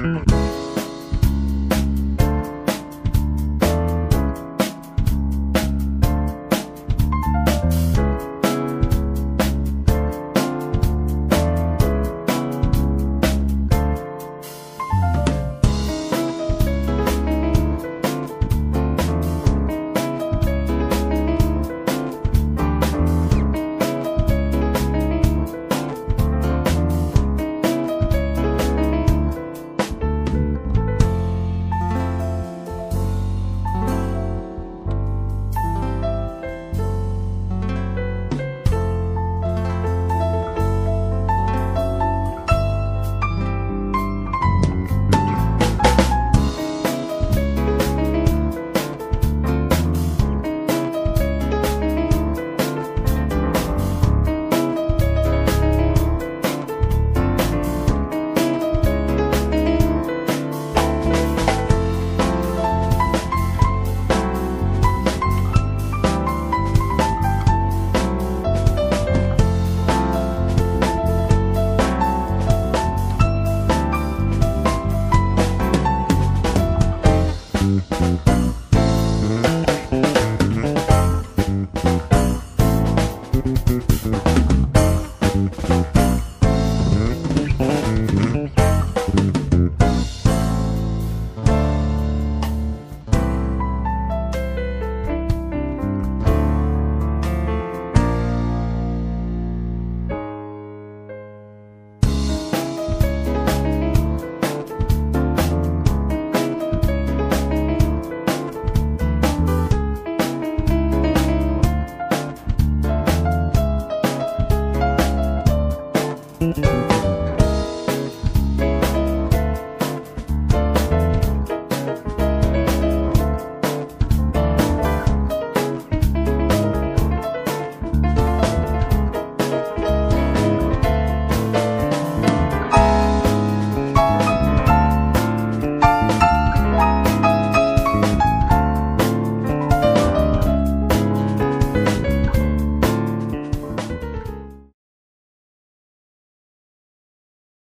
Mm-hmm.